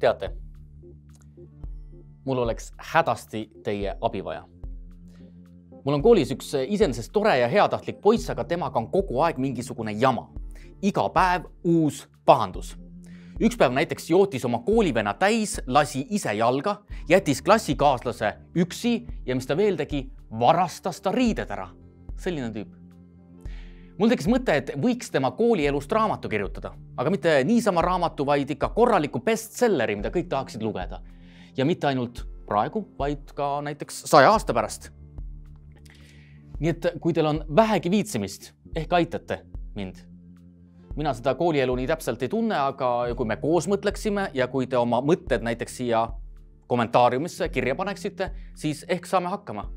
teate, mul oleks hädasti teie abi vaja. mul on koolis üks iseenesest tore ja heatahtlik poiss, aga temaga on kogu aeg mingisugune jama. iga päev uus pahandus. üks päev näiteks jootis oma koolivenna täis, lasi ise jalga, jättis klassikaaslase üksi ja mis ta veel tegi, varastas ta riided ära. selline tüüp mul tekkis mõte, et võiks tema koolielust raamatu kirjutada, aga mitte niisama raamatu, vaid ikka korraliku bestselleri, mida kõik tahaksid lugeda. ja mitte ainult praegu, vaid ka näiteks saja aasta pärast. nii et kui teil on vähegi viitsimist, ehk aitate mind. mina seda koolielu nii täpselt ei tunne, aga kui me koos mõtleksime ja kui te oma mõtted näiteks siia kommentaariumisse kirja paneksite, siis ehk saame hakkama.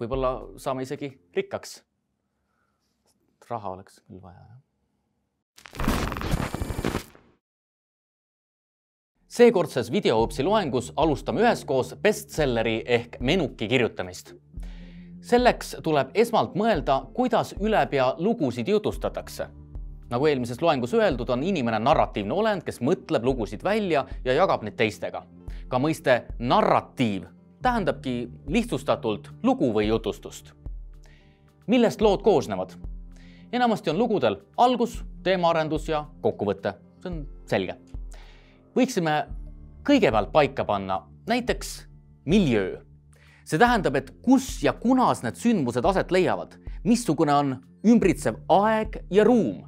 võib-olla saame isegi rikkaks raha oleks küll vaja, jah. seekordses videoõpsi loengus alustame üheskoos bestselleri ehk menuki kirjutamist. selleks tuleb esmalt mõelda, kuidas ülepea lugusid jutustatakse. nagu eelmises loengus öeldud, on inimene narratiivne olend, kes mõtleb lugusid välja ja jagab neid teistega. ka mõiste narratiiv tähendabki lihtsustatult lugu või jutustust. millest lood koosnevad? Enamasti on lugudel algus, teemaarendus ja kokkuvõte, see on selge. võiksime kõigepealt paika panna näiteks miljöö. see tähendab, et kus ja kunas need sündmused aset leiavad, missugune on ümbritsev aeg ja ruum.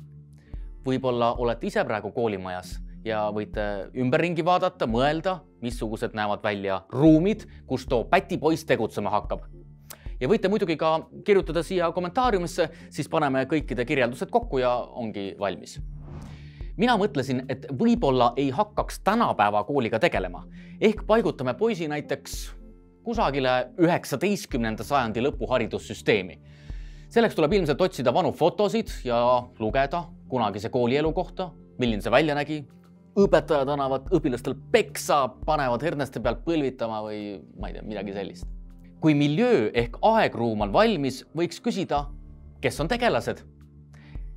võib-olla olete ise praegu koolimajas ja võite ümberringi vaadata, mõelda, missugused näevad välja ruumid, kus too pätipoiss tegutsema hakkab ja võite muidugi ka kirjutada siia kommentaariumisse, siis paneme kõikide kirjeldused kokku ja ongi valmis. mina mõtlesin, et võib-olla ei hakkaks tänapäeva kooliga tegelema ehk paigutame poisi näiteks kusagile üheksateistkümnenda sajandi lõpu haridussüsteemi. selleks tuleb ilmselt otsida vanu fotosid ja lugeda kunagise koolielu kohta, milline see välja nägi, õpetajad annavad õpilastel peksa, panevad herneste pealt põlvitama või ma ei tea, midagi sellist kui miljöö ehk aegruum on valmis, võiks küsida, kes on tegelased,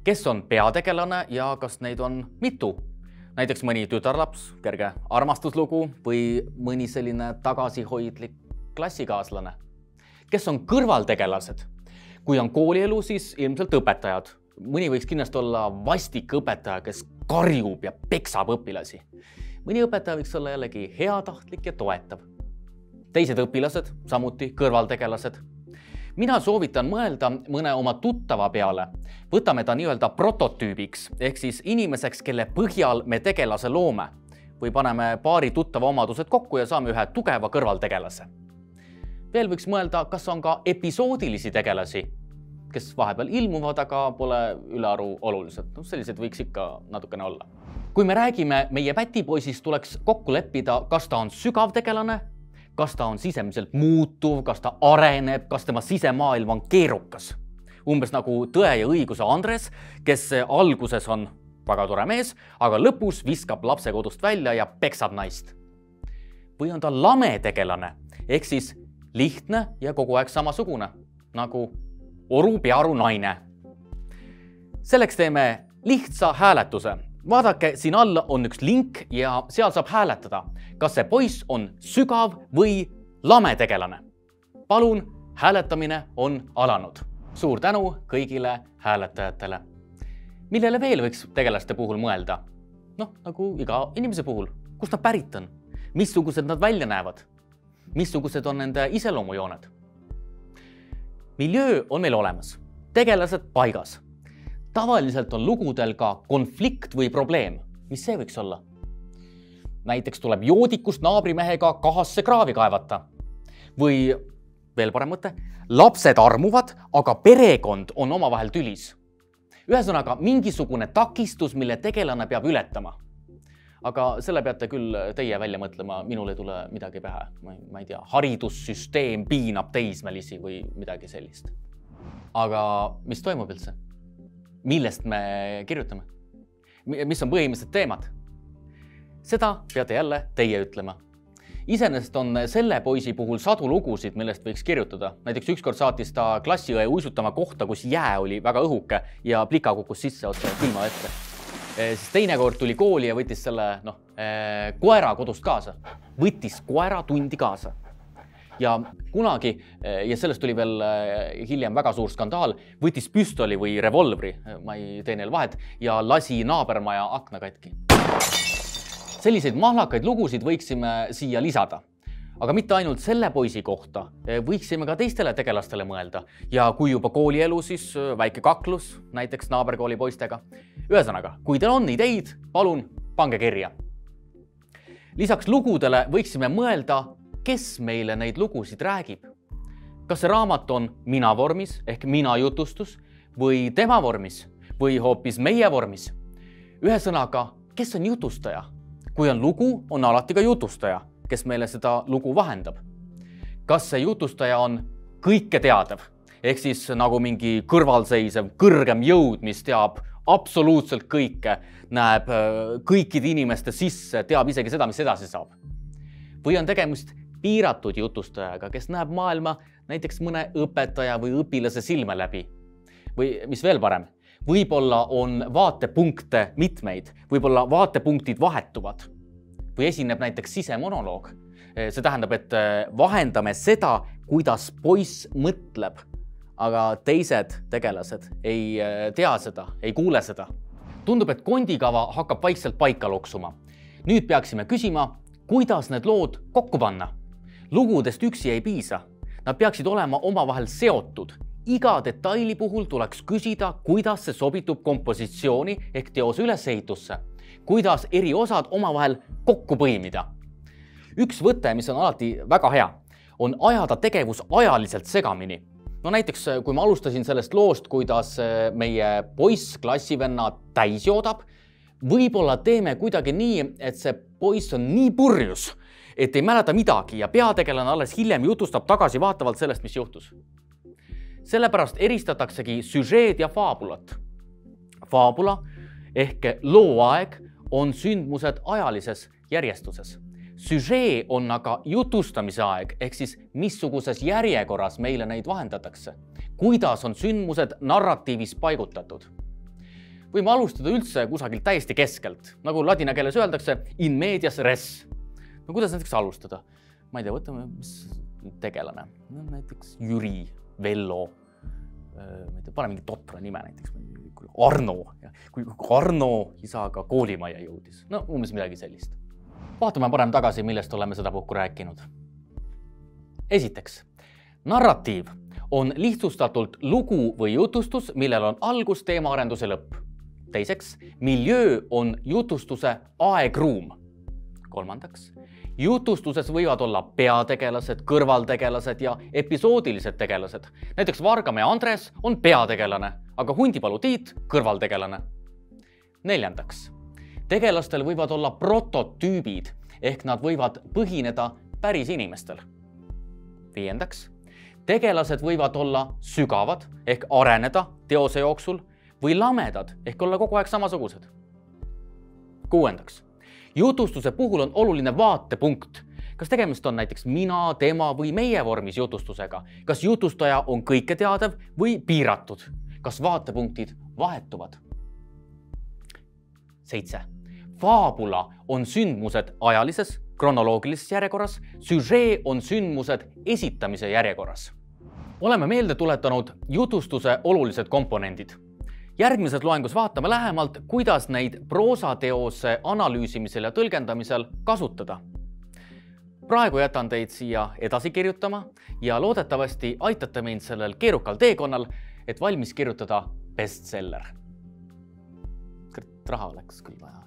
kes on peategelane ja kas neid on mitu. näiteks mõni tütarlaps, kerge armastuslugu või mõni selline tagasihoidlik klassikaaslane. kes on kõrvaltegelased? kui on koolielu, siis ilmselt õpetajad. mõni võiks kindlasti olla vastik õpetaja, kes karjub ja peksab õpilasi. mõni õpetaja võiks olla jällegi heatahtlik ja toetav teised õpilased, samuti kõrvaltegelased. mina soovitan mõelda mõne oma tuttava peale, võtame ta nii-öelda prototüübiks ehk siis inimeseks, kelle põhjal me tegelase loome või paneme paari tuttava omadused kokku ja saame ühe tugeva kõrvaltegelase. veel võiks mõelda, kas on ka episoodilisi tegelasi, kes vahepeal ilmuvad, aga pole ülearu olulised. noh, selliseid võiks ikka natukene olla. kui me räägime meie pätipoisist, tuleks kokku leppida, kas ta on sügav tegelane kas ta on sisemiselt muutuv, kas ta areneb, kas tema sisemaailm on keerukas. umbes nagu Tõe ja õiguse Andres, kes alguses on väga tore mees, aga lõpus viskab lapse kodust välja ja peksab naist. või on ta lame tegelane ehk siis lihtne ja kogu aeg samasugune nagu oru pearu naine. selleks teeme lihtsa hääletuse vaadake, siin all on üks link ja seal saab hääletada, kas see poiss on sügav või lame tegelane. palun, hääletamine on alanud. suur tänu kõigile hääletajatele. millele veel võiks tegelaste puhul mõelda? noh, nagu iga inimese puhul, kust nad pärit on, missugused nad välja näevad, missugused on nende iseloomujooned. miljöö on meil olemas, tegelased paigas tavaliselt on lugudel ka konflikt või probleem. mis see võiks olla? näiteks tuleb joodikust naabrimehega kahasse kraavi kaevata. või veel parem mõte, lapsed armuvad, aga perekond on omavahel tülis. ühesõnaga mingisugune takistus, mille tegelane peab ületama. aga selle peate küll teie välja mõtlema, minul ei tule midagi pähe, ma ei tea, haridussüsteem piinab teismelisi või midagi sellist. aga mis toimub üldse? Millest me kirjutame? mis on põhilised teemad? seda peate jälle teie ütlema. iseenesest on selle poisi puhul sadu lugusid, millest võiks kirjutada. näiteks ükskord saatis ta klassiõe uisutama kohta, kus jää oli väga õhuke ja plika kukkus sisse otse külma vette. siis teinekord tuli kooli ja võttis selle noh, koera kodust kaasa, võttis koera tundi kaasa ja kunagi ja sellest tuli veel hiljem väga suur skandaal, võttis püstoli või revolvri, ma ei tee neil vahet ja lasi naabermaja akna katki. selliseid mahlakaid lugusid võiksime siia lisada aga mitte ainult selle poisi kohta, eh, võiksime ka teistele tegelastele mõelda ja kui juba koolielu, siis eh, väike kaklus näiteks naaberkooli poistega. ühesõnaga, kui teil on ideid, palun pange kirja. lisaks lugudele võiksime mõelda, kes meile neid lugusid räägib. kas see raamat on mina vormis ehk mina jutustus või tema vormis või hoopis meie vormis. ühesõnaga, kes on jutustaja? kui on lugu, on alati ka jutustaja kes meile seda lugu vahendab. kas see jutustaja on kõiketeadev ehk siis nagu mingi kõrvalseisev kõrgem jõud, mis teab absoluutselt kõike, näeb äh, kõikide inimeste sisse, teab isegi seda, mis edasi saab. või on tegemist piiratud jutustajaga, kes näeb maailma näiteks mõne õpetaja või õpilase silme läbi. või mis veel parem, võib-olla on vaatepunkte mitmeid, võib-olla vaatepunktid vahetuvad või esineb näiteks sisemonoloog. see tähendab, et äh, vahendame seda, kuidas poiss mõtleb, aga teised tegelased ei äh, tea seda, ei kuule seda. tundub, et kondikava hakkab vaikselt paika loksuma. nüüd peaksime küsima, kuidas need lood kokku panna. Lugudest üksi ei piisa, nad peaksid olema omavahel seotud iga detaili puhul tuleks küsida, kuidas see sobitub kompositsiooni ehk teose ülesehitusse kuidas eri osad omavahel kokku põimida. üks võte, mis on alati väga hea, on ajada tegevus ajaliselt segamini. no näiteks, kui ma alustasin sellest loost, kuidas meie poiss klassivenna täis joodab, võib-olla teeme kuidagi nii, et see poiss on nii purjus, et ei mäleta midagi ja peategelane alles hiljem jutustab tagasivaatavalt sellest, mis juhtus. sellepärast eristataksegi süžeed ja faabulat. faabula ehk looaeg on sündmused ajalises järjestuses. süžee on aga jutustamise aeg ehk siis missuguses järjekorras meile neid vahendatakse. kuidas on sündmused narratiivis paigutatud? võime alustada üldse kusagilt täiesti keskelt, nagu ladina keeles öeldakse in medias res. No kuidas näiteks alustada? ma ei tea, võtame, mis tegelane no,, näiteks Jüri, Vello, ma ei tea, pane mingi totra nime näiteks Arno, kui Arno isaga koolimajja jõudis, no umbes midagi sellist. vaatame parem tagasi, millest oleme sedapuhku rääkinud. esiteks, narratiiv on lihtsustatult lugu või jutustus, millel on algus, teemaarenduse lõpp. teiseks, miljöö on jutustuse aegruum. Kolmandaks, jutustuses võivad olla peategelased, kõrvaltegelased ja episoodilised tegelased. näiteks Vargamäe Andres on peategelane, aga Hundipalu Tiit kõrvaltegelane. neljandaks, tegelastel võivad olla prototüübid ehk nad võivad põhineda päris inimestel. viiendaks, tegelased võivad olla sügavad ehk areneda teose jooksul või lamedad ehk olla kogu aeg samasugused. kuuendaks jutustuse puhul on oluline vaatepunkt. kas tegemist on näiteks mina, tema või meie vormis jutustusega, kas jutustaja on kõiketeadev või piiratud, kas vaatepunktid vahetuvad? seitse. faabula on sündmused ajalises, kronoloogilises järjekorras, süžee on sündmused esitamise järjekorras. oleme meelde tuletanud jutustuse olulised komponendid järgmises loengus vaatame lähemalt, kuidas neid proosateose analüüsimisel ja tõlgendamisel kasutada. praegu jätan teid siia edasi kirjutama ja loodetavasti aitate mind sellel keerukal teekonnal, et valmis kirjutada bestseller. raha oleks küll vaja